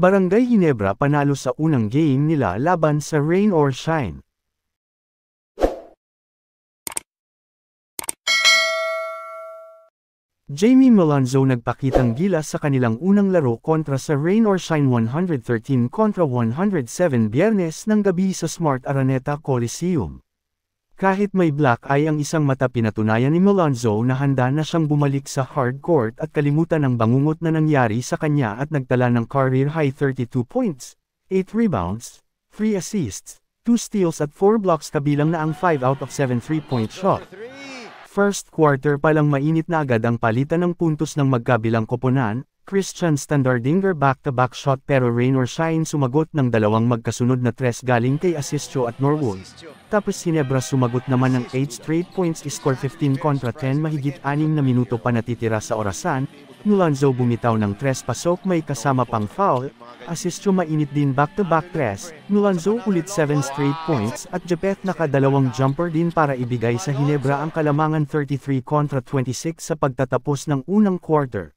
Barangay Ginebra panalo sa unang game nila laban sa Rain or Shine. Jamie Malonzo nagpakitang gilas sa kanilang unang laro kontra sa Rain or Shine 113 kontra 107 biyernes ng gabi sa Smart Araneta Coliseum. Kahit may black eye ang isang mata pinatunayan ni Malonzo na handa na siyang bumalik sa hard court at kalimutan ang bangungot na nangyari sa kanya at nagtala ng career high 32 points, 8 rebounds, 3 assists, 2 steals at 4 blocks kabilang na ang 5 out of 7 3-point shot. First quarter pa lang mainit na agad ang palitan ng puntos ng magkabilang koponan, Christian Standardinger back-to-back shot pero rain or shine sumagot ng dalawang magkasunod na tres galing kay Asistio at Norwood. Tapos Ginebra sumagot naman ng 8 straight points score 15 kontra 10 mahigit 6 na minuto pa natitira sa orasan, Nulanzo bumitaw ng tres pasok may kasama pang foul, Asistio mainit din back-to-back tres, Nulanzo ulit 7 straight points at Japeth nakadalawang jumper din para ibigay sa Hinebra ang kalamangan 33 kontra 26 sa pagtatapos ng unang quarter.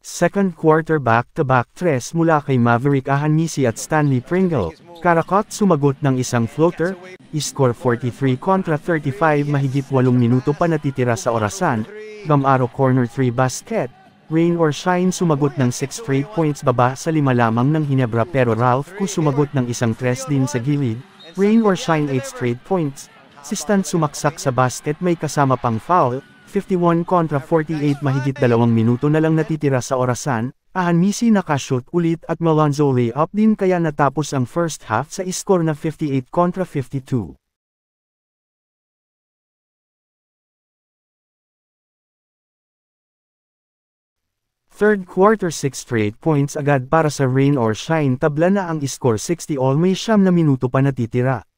Second quarter back-to-back tres mula kay Maverick Ahanisi at Stanley Pringle. Karakot sumagot ng isang floater, iscore 43 kontra 35 mahigit 8 minuto pa natitira sa orasan, Gamaro corner 3 basket, Rain or Shine sumagot ng 6 straight points baba sa lima lamang ng Hinebra pero Ralph Ku sumagot ng isang tres din sa gilid, Rain or Shine 8 straight points, si Stan sumaksak sa basket may kasama pang foul, 51 kontra 48 mahigit dalawang minuto na lang natitira sa orasan, Ahanmisi nakashoot ulit at Malonzo layup din kaya natapos ang first half sa score na 58 kontra 52. Third quarter 6 straight points agad para sa rain or shine tabla na ang score 60 all may siyam na minuto pa natitira.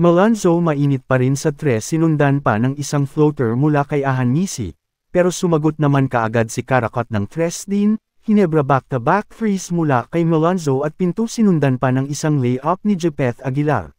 Malonzo mainit pa rin sa tres sinundan pa ng isang floater mula kay Ahanisi, pero sumagot naman kaagad si Karakot ng tres din, Hinebra back-to-back threes mula kay Malonzo at pinto sinundan pa ng isang layup ni Jepeth Aguilar.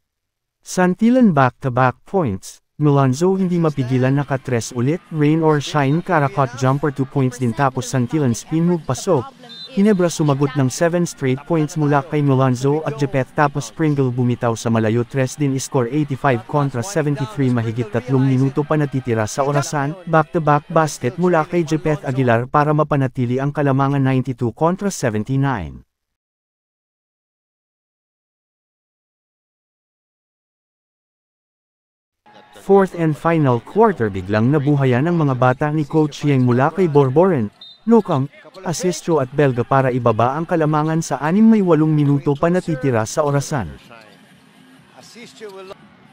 Santilan back-to-back points, Malonzo hindi mapigilan naka-tres ulit, rain or shine Karakot jumper 2 points din tapos Santilan spin move pasok, Hinebra sumagot ng 7 straight points mula kay Malonzo at Jepeth tapos Pringle bumitaw sa malayo tres din score 85 kontra 73 mahigit 3 minuto pa natitira sa orasan, back-to-back -back basket mula kay Jepeth Aguilar para mapanatili ang kalamangan 92 kontra 79. Fourth and final quarter biglang nabuhayan ang mga bata ni Coach Yang mula kay Borboren, Nokam, Asistro at Belga para ibaba ang kalamangan sa 6 may 8 minuto pa natitira sa orasan.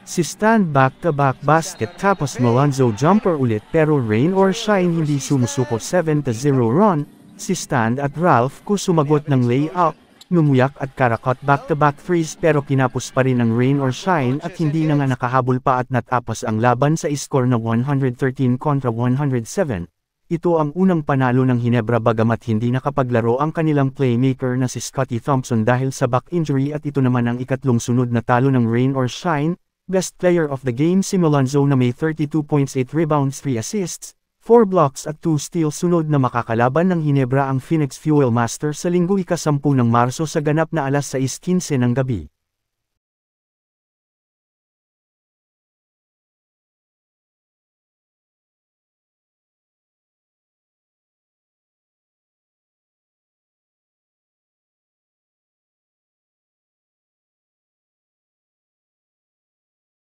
Si Stan back-to-back basket tapos Malonzo jumper ulit pero rain or shine hindi sumusuko 7-0 run, si Stan at Ralph ko sumagot ng layup, numuyak at karakot back-to-back threes pero kinapos pa rin ang rain or shine at hindi na nga nakahabol pa at natapos ang laban sa score na 113 kontra 107. Ito ang unang panalo ng Hinebra bagamat hindi nakapaglaro ang kanilang playmaker na si Scotty Thompson dahil sa back injury at ito naman ang ikatlong sunod na talo ng Rain or Shine, Best Player of the Game si Malonzo na may 32 points 8 rebounds 3 assists, 4 blocks at 2 steals sunod na makakalaban ng Hinebra ang Phoenix Fuel Master sa linggo ika-10 ng Marso sa ganap na alas 6.15 ng gabi.